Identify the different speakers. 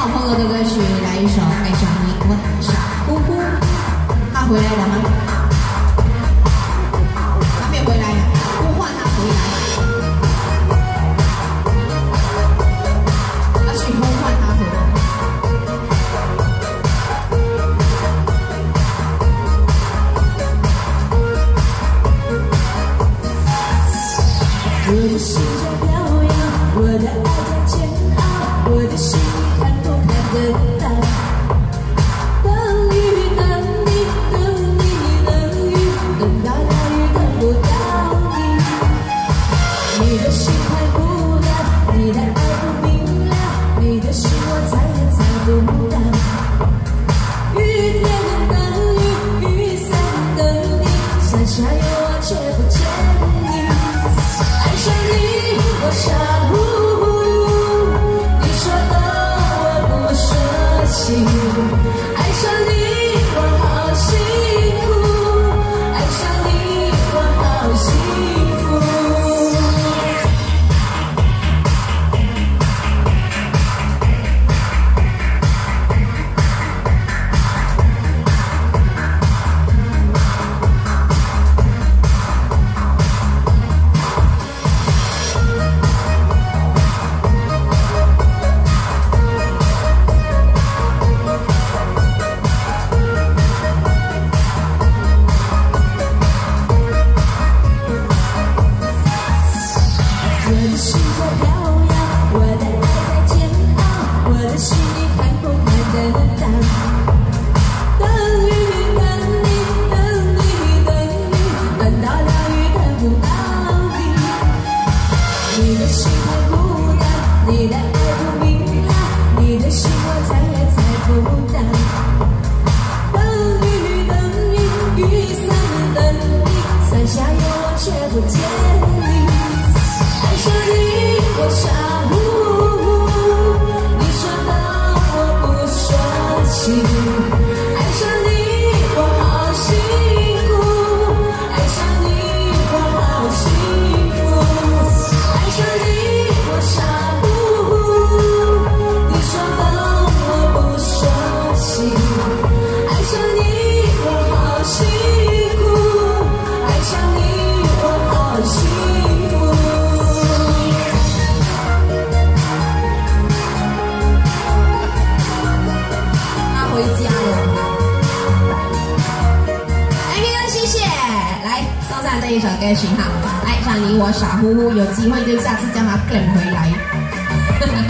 Speaker 1: 好朋友的歌曲来一首爱上你我很傻乎乎他回来了吗还没回来呼唤他回来要去呼唤他回来
Speaker 2: 我的心在飘摇我的爱在煎熬我的心等待等雨等你等你等雨等到大雨等不到你你的心快腐烂你的爱不明了你的心我猜也猜不到雨天等雨雨散等你伞下有我却不见你。爱上你我像是你看不惯的冷淡，等雨等你，等你，等你，等到了雨等不到你，你的心太孤单，你的爱太明了，你的心我猜也猜不到，等雨等你，雨伞等你，伞下有我却不见。
Speaker 1: 这首歌曲哈爱上你我傻乎乎有机会就下次叫他变回来。哈哈